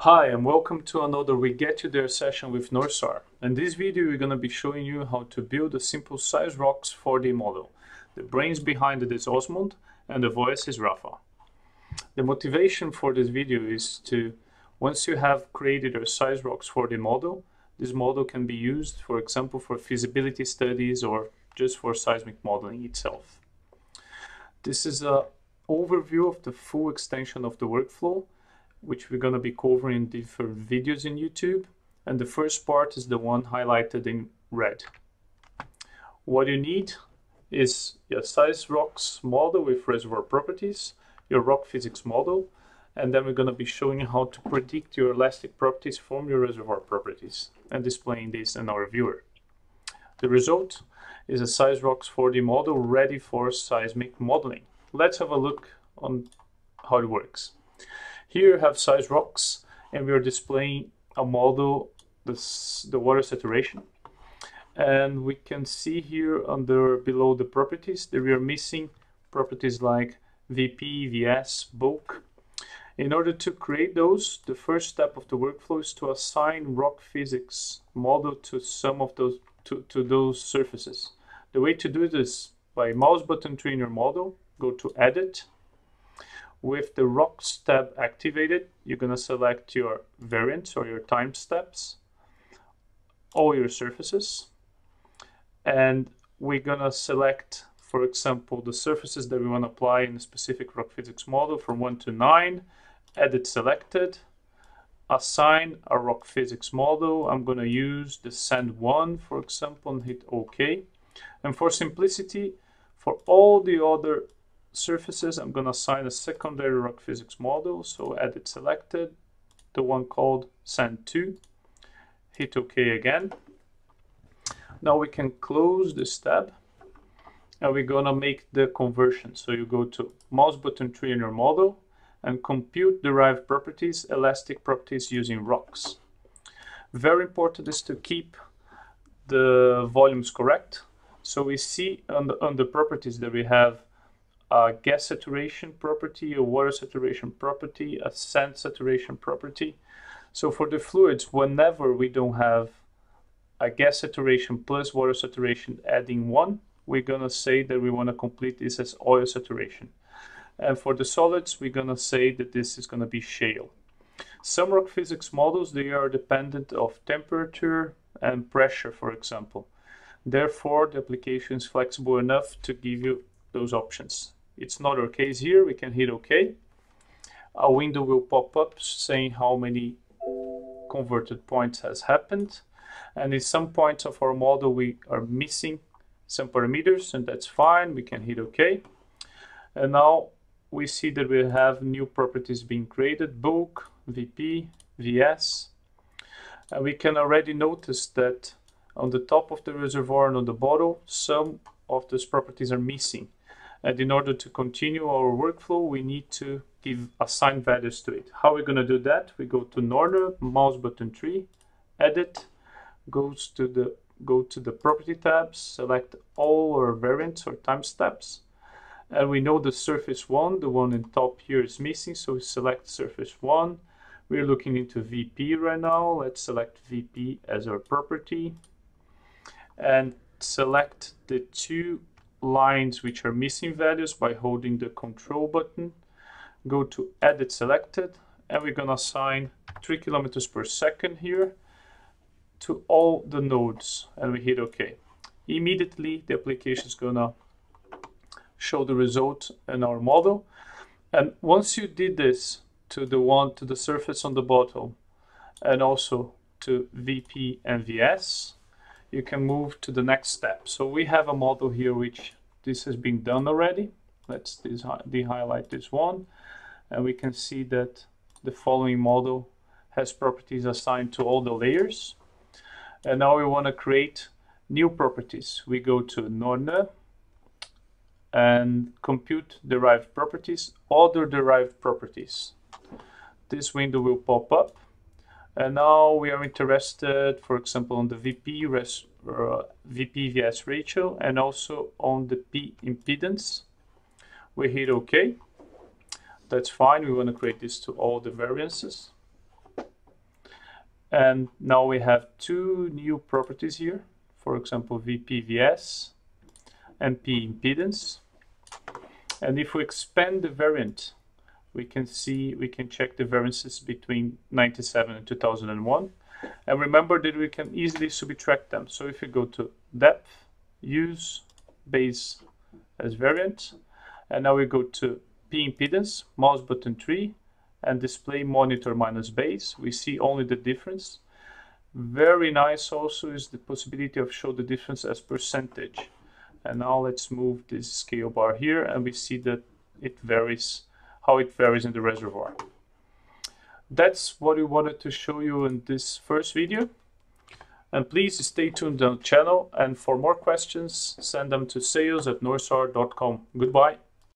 Hi and welcome to another We Get You There session with Norsar. In this video we're going to be showing you how to build a simple SeisRoX 4D model. The brains behind it is Osmond and the voice is Rafa. The motivation for this video is to, once you have created a SeisRoX 4D model, this model can be used for example for feasibility studies or just for seismic modeling itself. This is a overview of the full extension of the workflow which we're going to be covering in different videos in YouTube. And the first part is the one highlighted in red. What you need is your SeisRoX model with reservoir properties, your rock physics model, and then we're going to be showing you how to predict your elastic properties from your reservoir properties and displaying this in our viewer. The result is a SeisRoX 4D model ready for seismic modeling. Let's have a look on how it works. Here you have SeisRoX, and we are displaying a model, this, the water saturation. And we can see here under below the properties that we are missing properties like VP, VS, bulk. In order to create those, the first step of the workflow is to assign rock physics model to some of those to, to those surfaces. The way to do this by mouse button to in your model, go to edit, with the rocks tab activated, you're going to select your variants or your time steps, all your surfaces, and we're going to select, for example, the surfaces that we want to apply in a specific rock physics model from 1 to 9, edit selected, assign a rock physics model. I'm going to use the sand 1, for example, and hit OK. And for simplicity, for all the other surfaces, I'm going to assign a secondary rock physics model. So edit selected, the one called sand2. Hit OK again. Now we can close this tab and we're going to make the conversion. So you go to mouse button 3 in your model and compute derived properties, elastic properties using rocks. Very important is to keep the volumes correct. So we see on the, on the properties that we have a gas saturation property, a water saturation property, a sand saturation property. So for the fluids, whenever we don't have a gas saturation plus water saturation adding one, we're going to say that we want to complete this as oil saturation. And for the solids, we're going to say that this is going to be shale. Some rock physics models, they are dependent of temperature and pressure, for example. Therefore, the application is flexible enough to give you those options. It's not our case here. We can hit OK. A window will pop up saying how many converted points has happened. And in some points of our model, we are missing some parameters, and that's fine. We can hit OK. And now we see that we have new properties being created, bulk, VP, VS. And we can already notice that on the top of the reservoir and on the bottom, some of those properties are missing. And in order to continue our workflow, we need to give assign values to it. How are we going to do that? We go to Norne, mouse button 3, edit, goes to the go to the property tabs, select all our variants or time steps. And we know the surface 1, the one in top here is missing, so we select surface 1. We're looking into VP right now. Let's select VP as our property. And select the two lines which are missing values by holding the control button. Go to edit selected and we're going to assign 3 kilometers per second here to all the nodes and we hit OK. Immediately the application is going to show the result in our model. And once you did this to the one to the surface on the bottom and also to VP and VS, you can move to the next step. So we have a model here which this has been done already. Let's de-highlight this one and we can see that the following model has properties assigned to all the layers. And now we want to create new properties. We go to Norne and compute derived properties, other derived properties. This window will pop up and now we are interested, for example, on the VP, res, uh, VP VS ratio and also on the P impedance. We hit OK. That's fine. We want to create this to all the variances. And now we have two new properties here. For example, VPVS and P impedance. And if we expand the variant, we can see, we can check the variances between 97 and 2001. And remember that we can easily subtract them. So if you go to depth, use, base as variant, and now we go to P impedance, mouse button 3, and display monitor minus base, we see only the difference. Very nice also is the possibility of show the difference as percentage. And now let's move this scale bar here and we see that it varies, how it varies in the reservoir. That's what we wanted to show you in this first video. And please stay tuned on the channel and for more questions, send them to sales at norsar.com. Goodbye.